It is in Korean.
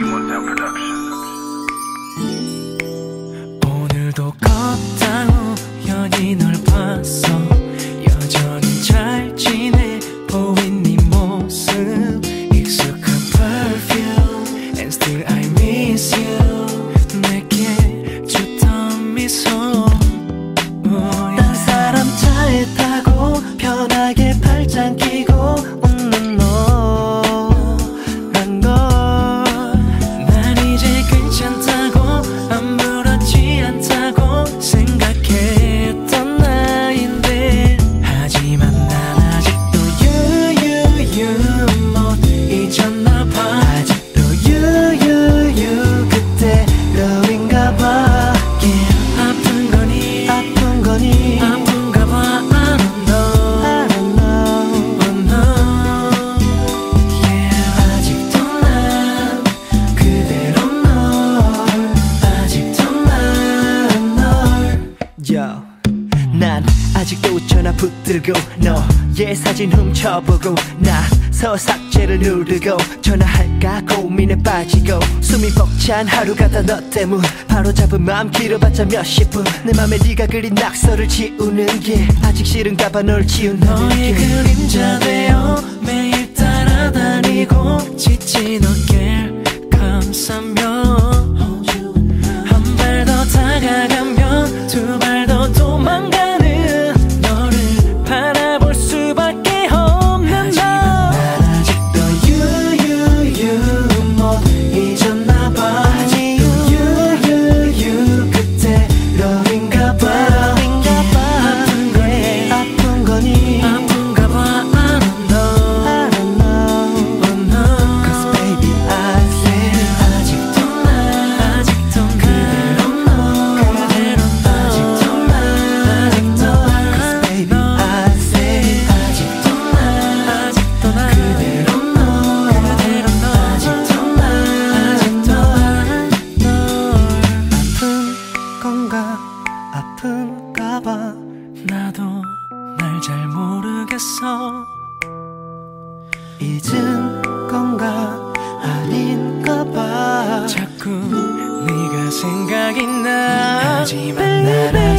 B1 Sound Production. 난 아직도 전화 붙들고. 너의 사진 훔쳐보고 나서 삭제를 누르고 전화할까 고민에 빠지고. 숨이 벅찬 하루가 다 너 때문. 바로 잡은 마음 길어봤자 몇십 분내 맘에 네가 그린 낙서를 지우는 게 아직 싫은가 봐 널 지운 너의 게. 그림자 되어 매일 따라다니고 지친 어깨 감싸며 나도 날 잘 모르겠어. 잊은 건가 아닌가 봐. 자꾸 네가 생각이 나. 하지만 나를